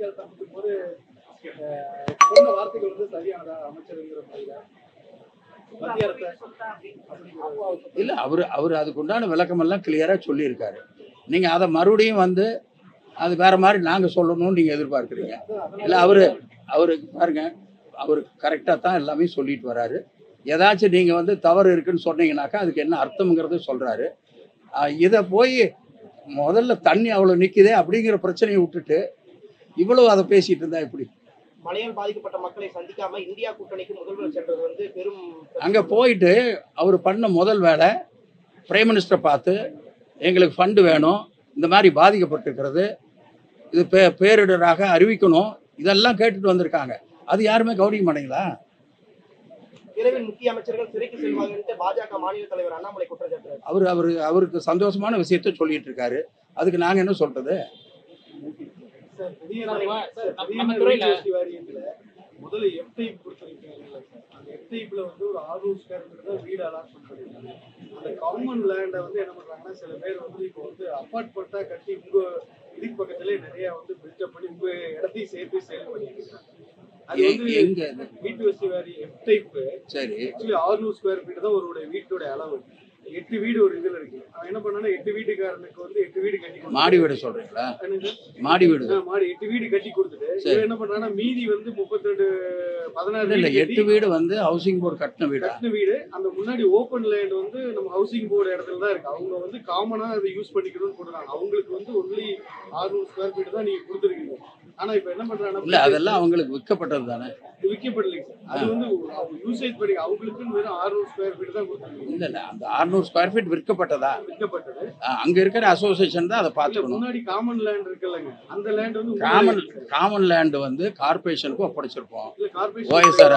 செய்தியாளர் சந்திக்கும் போது சொன்ன வார்த்தைகள் வந்து சரியானதா அமைச்சருங்கிற முறையில இல்ல அவர் அவர் அதுக்கு உண்டான விளக்கமெல்லாம் கிளியரா சொல்லியிருக்காரு. நீங்க அதை மறுபடியும் வந்து அது வேற மாதிரி நாங்க சொல்லணும்னு நீங்க எதிர்பார்க்குறீங்க. இல்ல அவரு அவரு பாருங்க அவர் கரெக்டா தான் எல்லாமே சொல்லிட்டு வராரு. ஏதாச்சும் நீங்க வந்து தவறு இருக்குன்னு சொன்னீங்கன்னாக்கா அதுக்கு என்ன அர்த்தம்ங்கிறது சொல்றாரு. இதை போய் முதல்ல தண்ணி அவ்வளவு நிக்குதே அப்படிங்கிற பிரச்சனையை விட்டுட்டு இவ்வளவு அதை பேசிட்டு இருந்தா எப்படி? மழையால் பாதிக்கப்பட்ட மக்களை சந்திக்காம இந்தியா கூட்டணிக்கு முதல்வர் சென்றது வந்து பெரும் அங்கே போயிட்டு அவர் பண்ண முதல் வேலை பிரைம் மினிஸ்டரை பார்த்து எங்களுக்கு ஃபண்டு வேணும் இந்த மாதிரி பாதிக்கப்பட்டிருக்கிறது இது பே பேரிடராக அறிவிக்கணும் இதெல்லாம் கேட்டுட்டு வந்திருக்காங்க. அது யாருமே கவனிக்க மாட்டீங்களா? விரைவில் முக்கிய அமைச்சர்கள் சிறைக்கு செல்வாங்கன்ட்டு பாஜக மாநில தலைவர் அண்ணாமலை குற்றம் சாட்டுறாரு அவர் அவர் அவருக்கு சந்தோஷமான விஷயத்த சொல்லிட்டு இருக்காரு. அதுக்கு நாங்கள் என்ன சொல்றது சார், புதிய சார், நகர- சார், சார், நம்ம- துறையில- முதல்ல எஃப் டைப் கொடுத்துருக்கீங்கல்ல சார். அந்த எஃப் டைப்ல வந்து ஒரு ஆறுநூறு ஸ்கொயர் மீட்டர் தான் வீடு அலாட்மெண்ட் பண்ணிருக்காங்க. அந்த காமன் லேண்டை வந்து என்ன பண்றாங்கன்னா சில பேர் வந்து இப்போ வந்து அப்பார்ட்மெண்ட்டா கட்டி உங்க இதுக்கு பக்கத்துல நிறைய வந்து பில்டப் பண்ணி உங்க இடத்தையும் சேர்த்து சேல் பண்ணிட்டு இருக்காங்க அது எ- வந்து எங்க? இது? வீட்டு வசதி வாரி எஃப் டைப் சரி. ஆக்சுவலி ஆறுநூறு ஸ்கொயர் ஃபீட் தான் ஒரு வீட்டோட அளவு. எட்டு வீடு ஒரு இதுல இருக்கு. அவன் என்ன பண்ணானா எட்டு வீட்டுக்காரனுக்கு வந்து எட்டு வீடு கட்டி மாடி வீடு சொல்றீங்களா? மாடி வீடு. மாடி எட்டு வீடு கட்டி கொடுத்துட்டு என்ன பண்றான்னா மீதி வந்து முப்பத்தி ரெண்டு பதினாறு இல்ல இல்ல எட்டு வீடு வந்து ஹவுசிங் போர்டு கட்டின வீடா? கட்டின வீடு. அந்த முன்னாடி ஓப்பன் லேண்ட் வந்து நம்ம ஹவுசிங் போர்டு இடத்துல தான் இருக்கு. அவங்க வந்து காமனா அதை யூஸ் பண்ணிக்கணும்னு போடுறாங்க அவங்களுக்கு வந்து ஒன்லி ஆறுநூறு ஸ்கொயர் ஃபீட் தான் நீங்க கொடுத்துருக்கீங்க. ஆனா இப்ப என்ன இல்ல பண்றாங்கன்னா அதெல்லாம் அவங்களுக்கு விற்கப்பட்டது தானே? விற்கப்படலைங்க சார் அது வந்து யூசேஜ் பண்ணி அவங்களுக்குன்னு வெறும் ஆறுநூறு ஸ்கொயர் ஃபீட் தான் கொடுத்துருக்கீங்க. இல்ல இல்ல அந்த அறுநூறு ஸ்கொயர் ஃபீட் விற்கப்பட்டதா? விற்கப்பட்டது. அங்க இருக்கிற அசோசியேஷன் தான் அதை பார்த்துக்கணும். முன்னாடி காமன் லேண்ட் இருக்குல்லங்க. அந்த லேண்ட் வந்து காமன் காமன் லேண்ட் வந்து கார்பரேஷனுக்கு ஒப்படைச்சிருப்போம்.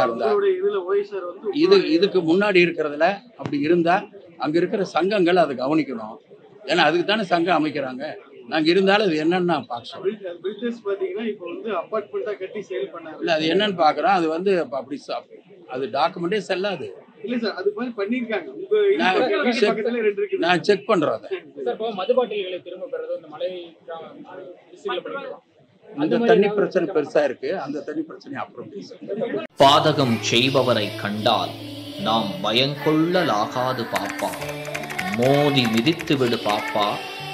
இருந்தா. இதுல ஓஎஸ்ஆர் வந்து இது இதுக்கு முன்னாடி இருக்கிறதுல அப்படி இருந்தா அங்க இருக்கிற சங்கங்கள் அதை கவனிக்கணும். ஏன்னா அதுக்கு தானே சங்கம் அமைக்கிறாங்க. நாங்க இருந்தாலும் அது என்னன்னு நான் பார்க்க பில்டர்ஸ் பாத்தீங்கன்னா இப்போ வந்து அபார்ட்மெண்டா கட்டி சேல் பண்ணாங்க. இல்ல அது என்னன்னு பாக்குறோம் அது வந்து அப்ப அப்படி அது டாக்குமெண்டே செல்லாது. இல்ல சார் அது மாதிரி பண்ணிருக்காங்க உங்க இது நான் செக் பண்றேன் அதை. சார் இப்போ மது பாட்டில்களை திரும்ப பெறது இந்த மழை டிஸ்ட்ரிக்ட்ல பண்ணிக்கலாம் இந்த தண்ணி பிரச்சனை பெருசா இருக்கு. அந்த தண்ணி பிரச்சனை அப்புறம். பாதகம் செய்பவரை கண்டால் நாம் பயங்கொள்ளலாகாது பாப்பா. மோதி மிதித்து விடு பாப்பா.